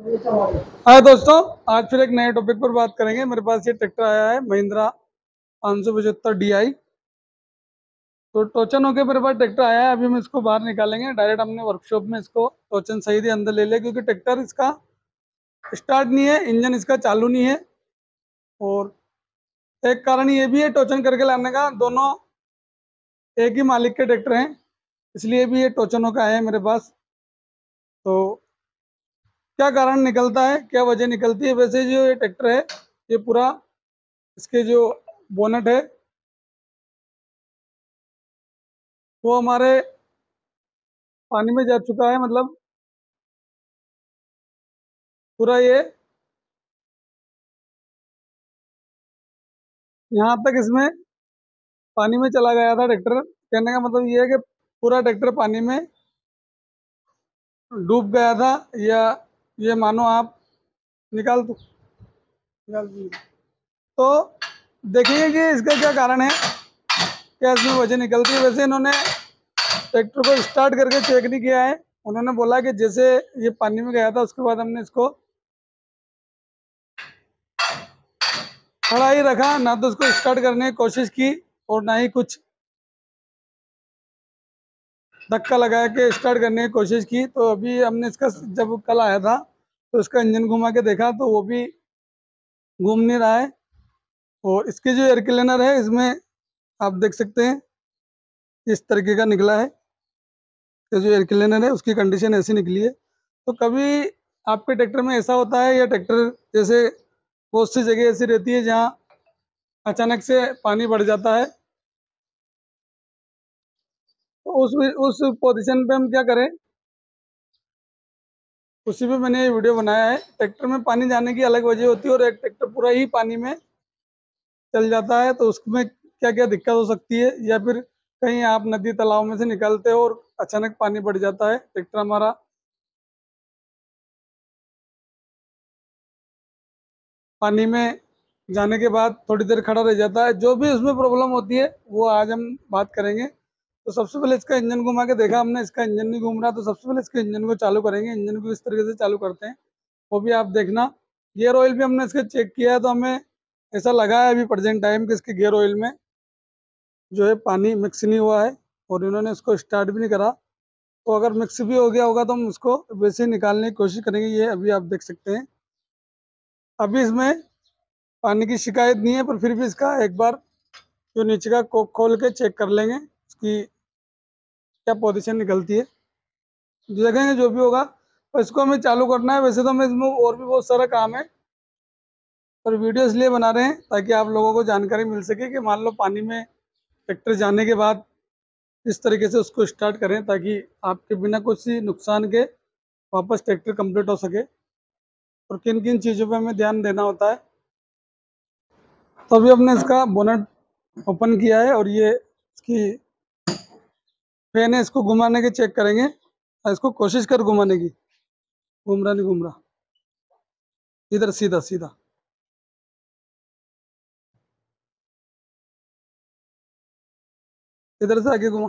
हाय दोस्तों, आज फिर एक नए टॉपिक पर बात करेंगे। मेरे पास ये ट्रैक्टर आया है, महिंद्रा पाँच सौ पचहत्तर डी आई तो टोचन होके मेरे पास ट्रैक्टर आया है, अभी हम इसको बाहर निकालेंगे। डायरेक्ट हमने वर्कशॉप में इसको टोचन सही दिए अंदर ले लिया, क्योंकि ट्रैक्टर इसका स्टार्ट नहीं है इंजन इसका चालू नहीं है। और एक कारण ये भी है टोचन करके लाने का, दोनों एक ही मालिक के ट्रैक्टर हैं, इसलिए भी ये टोचन होकर आए हैं मेरे पास। तो क्या कारण निकलता है? क्या वजह निकलती है? वैसे जो ये ट्रैक्टर है, ये पूरा इसके जो बोनट है, वो हमारे पानी में जा चुका है मतलब पूरा ये यहाँ तक इसमें पानी में चला गया था ट्रैक्टर। कहने का मतलब ये है कि पूरा ट्रैक्टर पानी में डूब गया था या ये मानो आप निकाल दो। निकाल दो। तो देखिए कि इसका क्या कारण है क्या इसमें वजह निकलती है, वैसे इन्होंने ट्रैक्टर को स्टार्ट करके चेक नहीं किया है। उन्होंने बोला कि जैसे ये पानी में गया था, उसके बाद हमने इसको खड़ा ही रखा, ना तो उसको स्टार्ट करने की कोशिश की और ना ही कुछ धक्का लगा के स्टार्ट करने की कोशिश की। तो अभी हमने इसका, जब कल आया था तो इसका इंजन घुमा के देखा तो वो भी घूम नहीं रहा है। और इसके जो एयर क्लीनर है, इसमें आप देख सकते हैं, इस तरीके का निकला है। ये जो एयर क्लीनर है, उसकी कंडीशन ऐसी निकली है। तो कभी आपके ट्रैक्टर में ऐसा होता है या ट्रैक्टर जैसे बहुत सी जगह ऐसी रहती है जहाँ अचानक से पानी बढ़ जाता है? तो उस उस पोजीशन पे हम क्या करें? उसी पे मैंने ये वीडियो बनाया है। ट्रैक्टर में पानी जाने की अलग वजह होती है और एक ट्रैक्टर पूरा ही पानी में चल जाता है तो उसमें क्या क्या दिक्कत हो सकती है या फिर कहीं आप नदी तालाब में से निकलते हो और अचानक पानी बढ़ जाता है, ट्रैक्टर हमारा। पानी में जाने के बाद थोड़ी देर खड़ा रह जाता है। जो भी उसमें प्रॉब्लम होती है, वो आज हम बात करेंगे। तो सबसे पहले इसका इंजन घुमा के देखा हमने, इसका इंजन नहीं घूम रहा तो सबसे पहले इसके इंजन को चालू करेंगे। इंजन को इस तरीके से चालू करते हैं। वो भी आप देखना। गियर ऑयल भी हमने इसका चेक किया है तो हमें ऐसा लगा है अभी प्रेजेंट टाइम कि इसके गियर ऑयल में जो है पानी मिक्स नहीं हुआ है और इन्होंने इसको स्टार्ट भी नहीं करा। तो अगर मिक्स भी हो गया होगा तो हम उसको वैसे ही निकालने की कोशिश करेंगे। ये अभी आप देख सकते हैं। अभी इसमें पानी की शिकायत नहीं है, पर फिर भी इसका एक बार जो नीचे का कोक खोल के चेक कर लेंगे। उसकी क्या पोजीशन निकलती है। देखेंगे जो भी होगा और इसको हमें चालू करना है। वैसे तो हमें इसमें और भी बहुत सारा काम है, पर वीडियो इसलिए बना रहे हैं ताकि आप लोगों को जानकारी मिल सके कि मान लो पानी में ट्रैक्टर जाने के बाद इस तरीके से उसको स्टार्ट करें ताकि आपके बिना कुछ नुकसान के वापस ट्रैक्टर कंप्लीट हो सके। और किन किन चीज़ों पे हमें ध्यान देना होता है तो अभी हमने इसका बोनट ओपन किया है और ये इसकी फ़ैन है इसको घुमाने के चेक करेंगे इसको कोशिश कर घुमाने की। घूम रहा नहीं घूम रहा इधर सीधा सीधा। इधर से आगे घुमा।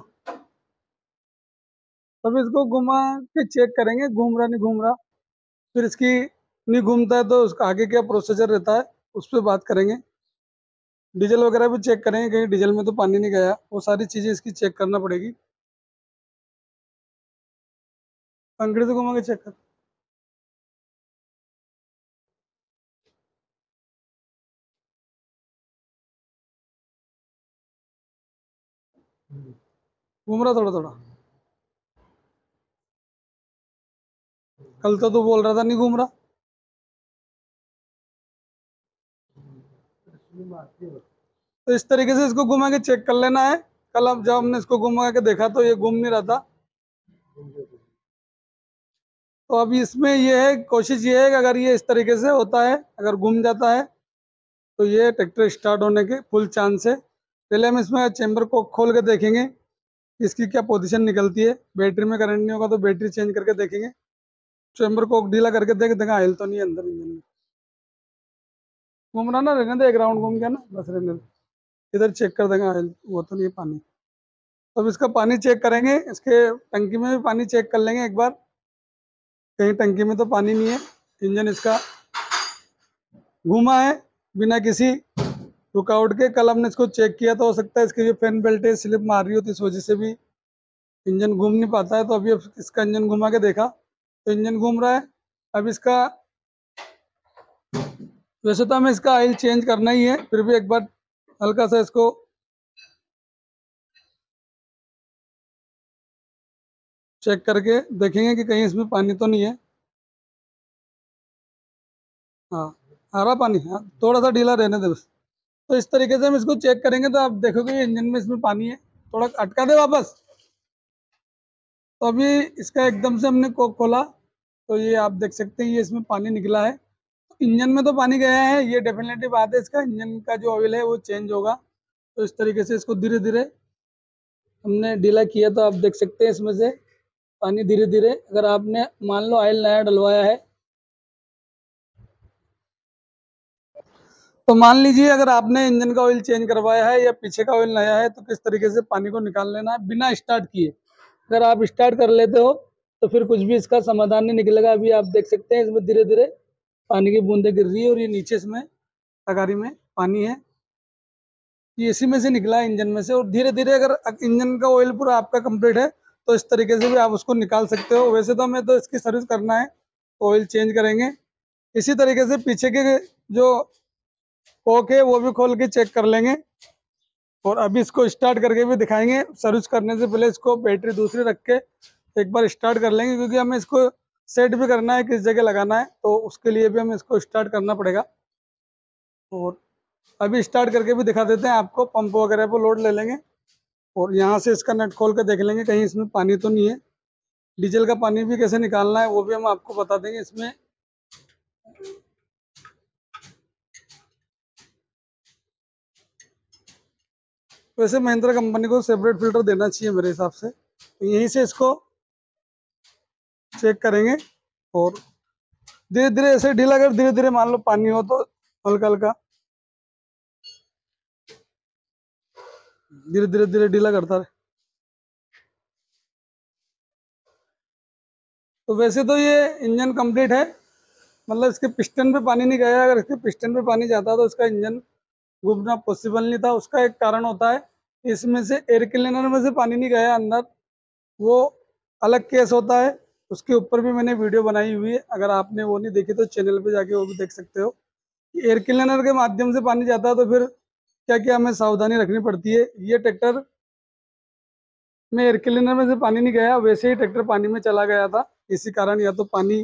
तब इसको घुमा के चेक करेंगे घूम रहा नहीं घूम रहा फिर इसकी नहीं घूमता है तो उसका आगे क्या प्रोसीजर रहता है, उस पर बात करेंगे। डीजल वगैरह भी चेक करेंगे, कहीं डीजल में तो पानी नहीं गया। वो सारी चीज़ें इसकी चेक करना पड़ेगी। पंखड़ी से घुमा के चेक कर। घूम रहा थोड़ा थोड़ा। कल तो तू बोल रहा था नहीं घूम रहा। तो इस तरीके से इसको घुमा के चेक कर लेना है। कल अब जब हमने इसको घुमा के देखा तो ये घूम नहीं रहा था। तो अब इसमें ये है, कोशिश ये है कि अगर ये इस तरीके से होता है, अगर घूम जाता है तो ये ट्रैक्टर स्टार्ट होने के फुल चांस है। पहले हम इसमें चैम्बर को खोल के देखेंगे, इसकी क्या पोजीशन निकलती है। बैटरी में करंट नहीं होगा तो बैटरी चेंज करके देखेंगे। चैम्बर को ढीला करके देख देगा आयल तो नहीं अंदर इंजन में। घूम रहा ना रहने दे एक राउंड घूम गया ना, बस रहने इधर चेक कर देंगे, आयल, वो तो नहीं है पानी। तो अब इसका पानी चेक करेंगे, इसके टंकी में भी पानी चेक कर लेंगे एक बार। कहीं टंकी में तो पानी नहीं है, इंजन इसका घूमा है, बिना किसी रुकावट के। कल हमने इसको चेक किया तो हो सकता है इसकी जो फ़ैन बेल्ट है स्लिप मार रही हो तो इस वजह से भी इंजन घूम नहीं पाता है। तो अभी अब इसका इंजन घुमा के देखा तो इंजन घूम रहा है। अब इसका, वैसे तो हमें इसका ऑयल चेंज करना ही है, फिर भी एक बार हल्का सा इसको चेक करके देखेंगे कि कहीं इसमें पानी तो नहीं है। हाँ रहा पानी हाँ थोड़ा सा ढीला रहने दे बस। तो इस तरीके से हम इसको चेक करेंगे तो आप देखोगे इंजन में इसमें पानी है। थोड़ा अटका दे वापस। तो अभी इसका एकदम से हमने कोक खोला तो ये आप देख सकते हैं ये इसमें पानी निकला है। तो इंजन में तो पानी गया है, ये डेफिनेटली बात है, इसका इंजन का जो ऑयल है वो चेंज होगा। तो इस तरीके से इसको धीरे धीरे हमने ढीला किया तो आप देख सकते हैं इसमें से पानी धीरे धीरे अगर आपने मान लो ऑयल नया डलवाया है। तो मान लीजिए अगर आपने इंजन का ऑयल चेंज करवाया है या पीछे का ऑयल नया है तो किस तरीके से पानी को निकाल लेना है? बिना स्टार्ट किए। अगर आप स्टार्ट कर लेते हो तो फिर कुछ भी इसका समाधान नहीं निकलेगा। अभी आप देख सकते हैं, इसमें धीरे धीरे पानी की बूंदें गिर रही है और ये नीचे इसमें तगारी में पानी है। ये इसी में से निकला इंजन में से और धीरे धीरे अगर इंजन का ऑयल पूरा आपका कंप्लीट है तो इस तरीके से भी आप उसको निकाल सकते हो। वैसे तो हमें तो इसकी सर्विस करना है ऑयल चेंज करेंगे। इसी तरीके से पीछे के जो कोक है, वो भी खोल के चेक कर लेंगे और अभी इसको स्टार्ट करके भी दिखाएँगे। सर्विस करने से पहले इसको बैटरी दूसरी रख के एक बार स्टार्ट कर लेंगे, क्योंकि हमें इसको सेट भी करना है, किस जगह लगाना है तो उसके लिए भी हमें इसको स्टार्ट करना पड़ेगा। और अभी स्टार्ट करके भी दिखा देते हैं आपको पंप वगैरह पर लोड ले लेंगे। और यहाँ से इसका नट खोल कर देख लेंगे, कहीं इसमें पानी तो नहीं है। डीजल का पानी भी कैसे निकालना है, वो भी हम आपको बता देंगे इसमें। वैसे महिंद्रा कंपनी को सेपरेट फ़िल्टर देना चाहिए मेरे हिसाब से। तो यहीं से इसको चेक करेंगे और धीरे धीरे ऐसे ढीला कर धीरे धीरे मान लो पानी हो तो हल्का हल्का धीरे धीरे धीरे ढीला करता रहे। तो वैसे तो ये इंजन कंप्लीट है मतलब इसके पिस्टन पे पानी नहीं गया अगर इसके पिस्टन पे पानी जाता तो इसका इंजन घूमना पॉसिबल नहीं था। उसका एक कारण होता है इसमें से एयर क्लीनर में से पानी नहीं गया अंदर। वो अलग केस होता है। उसके ऊपर भी मैंने वीडियो बनाई हुई है। अगर आपने वो नहीं देखी तो चैनल पे जाके वो भी देख सकते हो एयर क्लीनर के माध्यम से पानी जाता है तो फिर क्या क्या हमें सावधानी रखनी पड़ती है? ये ट्रैक्टर में एयर क्लीनर में से पानी नहीं गया, वैसे ही ट्रैक्टर पानी में चला गया था। इसी कारण या तो पानी,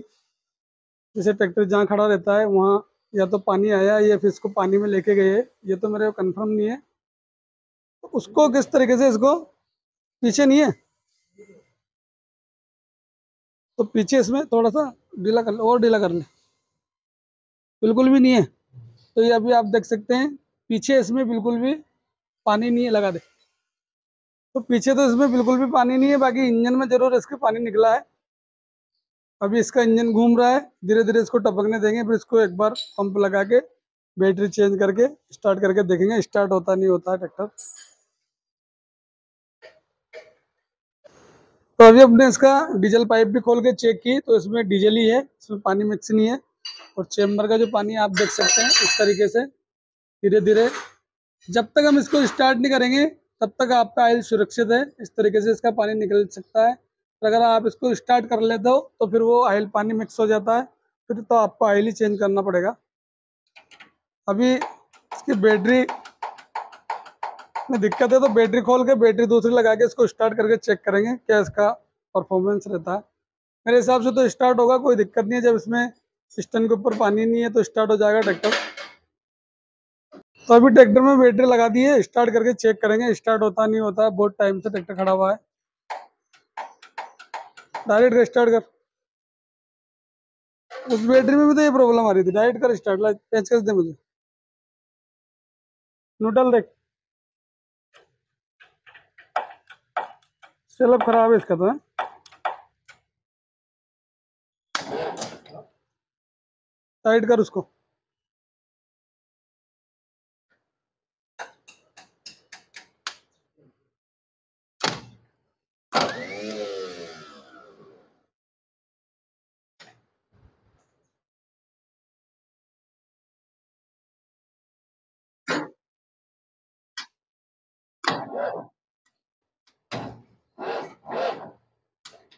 जैसे ट्रैक्टर जहाँ खड़ा रहता है, वहाँ या तो पानी आया या फिर इसको पानी में लेके गए, ये तो मेरे कन्फर्म नहीं है। तो उसको किस तरीके से इसको पीछे नहीं है? तो पीछे इसमें थोड़ा सा ढीला कर, और ढीला कर ले। बिल्कुल भी नहीं है। तो ये अभी आप देख सकते हैं पीछे इसमें बिल्कुल भी पानी नहीं है, लगा दे। तो पीछे तो इसमें बिल्कुल भी पानी नहीं है, बाकी इंजन में ज़रूर इसके पानी निकला है। अभी इसका इंजन घूम रहा है धीरे धीरे इसको टपकने देंगे, फिर इसको एक बार पंप लगा के, बैटरी चेंज करके, स्टार्ट करके देखेंगे, स्टार्ट होता नहीं होता ट्रैक्टर। तो अभी हमने इसका डीजल पाइप भी खोल के चेक की तो इसमें डीजल ही है, इसमें पानी मिक्स नहीं है। और चेम्बर का जो पानी आप देख सकते हैं, इस तरीके से धीरे धीरे जब तक हम इसको स्टार्ट नहीं करेंगे, तब तक आपका आयल सुरक्षित है। इस तरीके से इसका पानी निकल सकता है। तो अगर आप इसको स्टार्ट कर लेते हो तो फिर वो आयल पानी मिक्स हो जाता है। फिर तो आपको आयल ही चेंज करना पड़ेगा। अभी इसकी बैटरी में दिक्कत है तो बैटरी खोल के बैटरी दूसरी लगा के इसको स्टार्ट करके चेक करेंगे क्या इसका परफॉर्मेंस रहता है। मेरे हिसाब से तो स्टार्ट होगा, कोई दिक्कत नहीं है। जब इसमें पिस्टन के ऊपर पानी नहीं है तो स्टार्ट हो जाएगा ट्रैक्टर तो अभी ट्रैक्टर में बैटरी लगा दी है स्टार्ट करके चेक करेंगे स्टार्ट होता नहीं होता, बहुत टाइम से ट्रैक्टर खड़ा हुआ है। डायरेक्ट स्टार्ट कर। उस बैटरी में भी तो ये प्रॉब्लम आ रही थी डायरेक्ट कर स्टार्ट ला पेचकस दे मुझे। न्यूट्रल देख। सेलअप खराब है इसका तो है? टाइट कर उसको।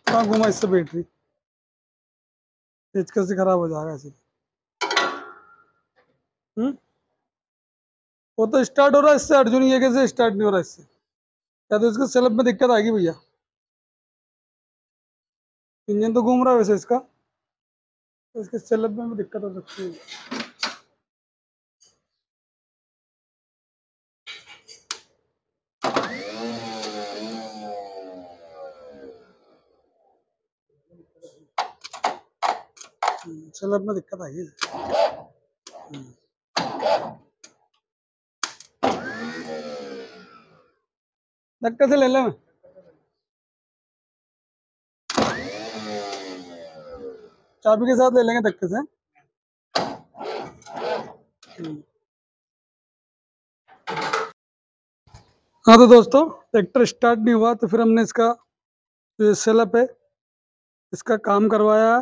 कहाँ घुमा इससे बैटरी। पेचकस से खराब हो जाएगा ऐसे? हम्म? वो तो स्टार्ट हो रहा है, इससे अर्जुन ये कैसे स्टार्ट नहीं हो रहा इससे? या तो इसके सेलअप में दिक्कत आएगी भैया। इंजन तो घूम रहा है वैसे इसका। तो इसके सेलअप में भी दिक्कत हो सकती है। सेलअप में दिक्कत आई है। धक्के से ले ले मैं। चाबी के साथ ले लेंगे धक्के से। हाँ तो दोस्तों, ट्रैक्टर स्टार्ट नहीं हुआ तो फिर हमने इसका जो सेलअप है, इसका काम करवाया है।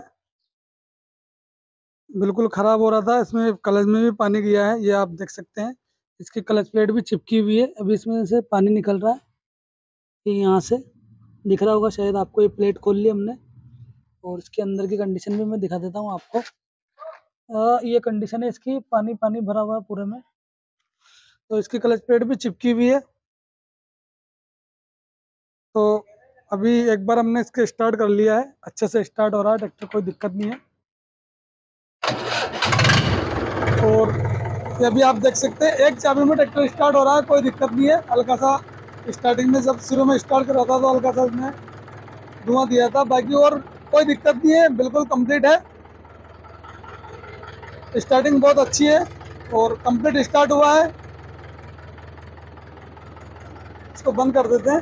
बिल्कुल ख़राब हो रहा था। इसमें क्लच में भी पानी गया है ये आप देख सकते हैं। इसकी क्लच प्लेट भी चिपकी हुई है। अभी इसमें से पानी निकल रहा है। ये यहाँ से दिख रहा होगा शायद आपको ये प्लेट खोल ली हमने। और इसके अंदर की कंडीशन भी मैं दिखा देता हूँ आपको। आ, ये कंडीशन है इसकी। पानी पानी भरा हुआ है पूरे में। तो इसकी क्लच प्लेट भी चिपकी हुई है। तो अभी एक बार हमने इसके स्टार्ट कर लिया है। अच्छे से स्टार्ट हो रहा है। ट्रैक्टर कोई दिक्कत नहीं है और ये अभी आप देख सकते हैं, एक चाबी में ट्रैक्टर स्टार्ट हो रहा है, कोई दिक्कत नहीं है। हल्का सा स्टार्टिंग में जब शुरू में स्टार्ट कर रहा था तो हल्का सा इसमें धुआँ दिया था। बाकी और कोई दिक्कत नहीं है, बिल्कुल कंप्लीट है। स्टार्टिंग बहुत अच्छी है और कंप्लीट स्टार्ट हुआ है। इसको बंद कर देते हैं।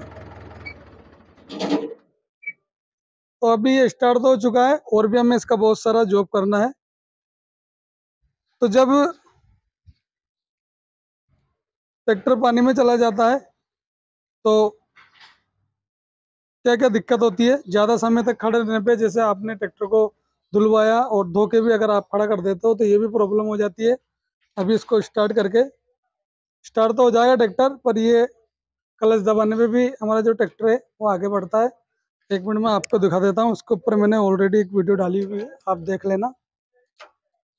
तो अभी ये स्टार्ट तो हो चुका है और भी हमें इसका बहुत सारा जॉब करना है। तो जब ट्रैक्टर पानी में चला जाता है तो क्या क्या दिक्कत होती है? ज़्यादा समय तक खड़े रहने पे जैसे आपने ट्रैक्टर को धुलवाया और धो के भी अगर आप खड़ा कर देते हो तो ये भी प्रॉब्लम हो जाती है। अभी इसको स्टार्ट करके स्टार्ट तो हो जाएगा ट्रैक्टर, पर ये कलच दबाने पे भी हमारा जो ट्रैक्टर है, वो आगे बढ़ता है। एक मिनट में आपको दिखा देता हूँ, उसके ऊपर मैंने ऑलरेडी एक वीडियो डाली हुई है, आप देख लेना।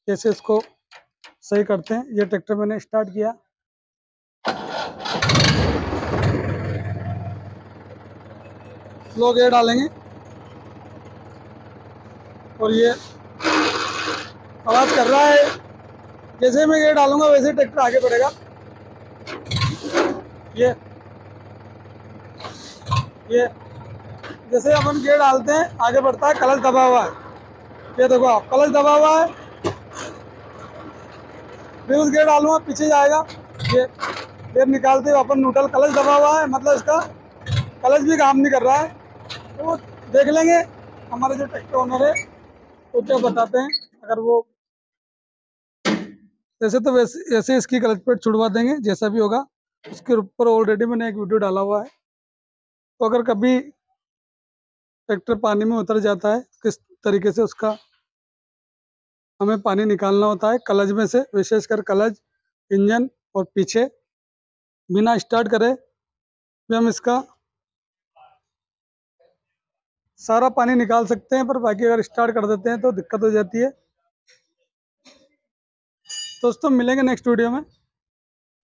कैसे इसको सही करते हैं, ये ट्रैक्टर मैंने स्टार्ट किया। स्लो गेयर डालेंगे। और ये आवाज़ कर रहा है। जैसे मैं गेयर डालूँगा, वैसे ट्रैक्टर आगे बढ़ेगा। ये ये, जैसे अपन गेयर डालते हैं, आगे बढ़ता है कलच दबा हुआ है। ये देखो आप कलच दबा हुआ है। फिर उस गेयर डालूँगा, पीछे जाएगा। ये गेयर निकालते हुए अपन न्यूट्रल कलच दबा हुआ है मतलब इसका कलच भी काम नहीं कर रहा है। तो वो देख लेंगे। हमारे जो ट्रैक्टर ओनर है, वो क्या बताते हैं, अगर वो जैसे तो वैसे, ऐसे इसकी क्लच पेट छुड़वा देंगे, जैसा भी होगा, उसके ऊपर ऑलरेडी मैंने एक वीडियो डाला हुआ है। तो अगर कभी ट्रैक्टर पानी में उतर जाता है किस तरीके से उसका हमें पानी निकालना होता है, कलज में से विशेषकर कलज, इंजन और पीछे। बिना स्टार्ट करे भी हम इसका सारा पानी निकाल सकते हैं, पर बाकी अगर स्टार्ट कर देते हैं तो दिक्कत हो जाती है। दोस्तों, मिलेंगे नेक्स्ट वीडियो में।